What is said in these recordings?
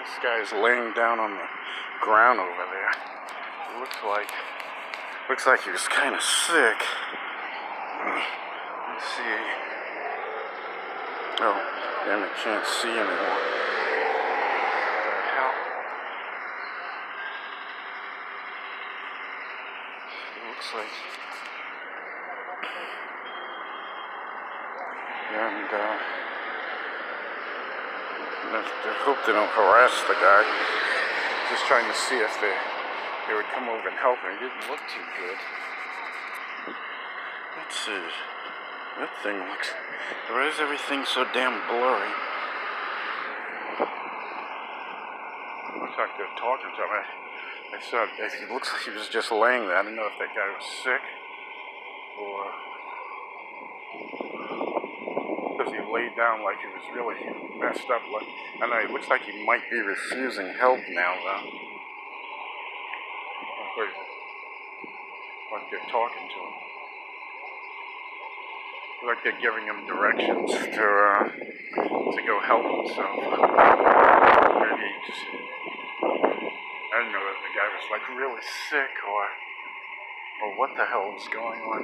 This guy's laying down on the ground over there. It looks like looks like he was kind of sick. Let's see. Oh, damn! I can't see anymore. It looks like. And uh, I hope they don't harass the guy. Just trying to see if they they would come over and help him. He didn't look too good. Let's see. That thing looks. Why is everything so damn blurry? Looks like they're talking to him. I, I saw. It looks like he was just laying there. I don't know if that guy was sick or he laid down like he was really messed up. I know it looks like he might be refusing help now, though. Like they're talking to him. Like they're giving him directions to uh, to go help himself. Maybe he just I don't know if the guy was like really sick or or what the hell was going on.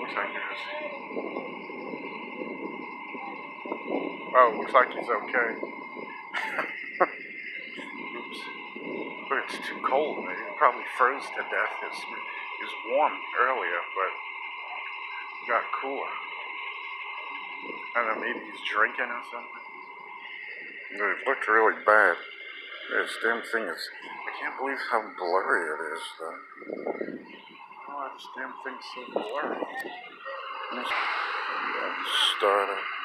Looks like he was Oh, looks like he's okay. Oops. But it's too cold. He probably froze to death. It was, it was warm earlier, but got cooler. I don't know, maybe he's drinking or something. It looked really bad. This damn thing is. I can't believe how blurry it is, though. Oh, this damn thing's so blurry. Start it.